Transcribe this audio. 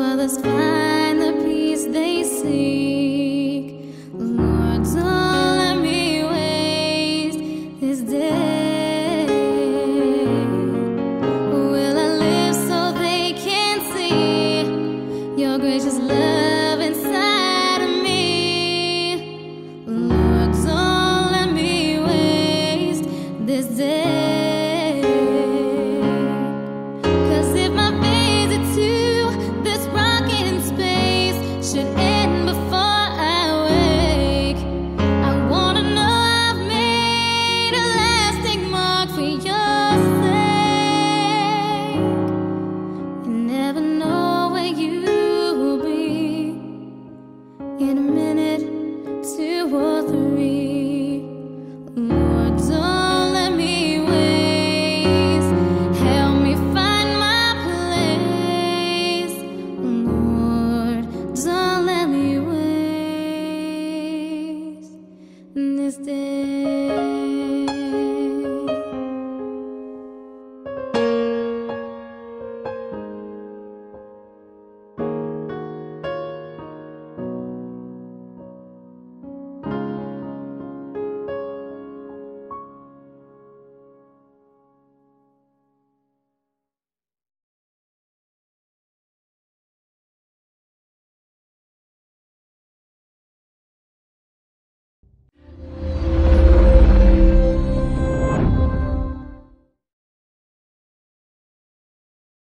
others find the peace they seek. Lord, don't let me waste this day. Will I live so they can see your gracious love? is.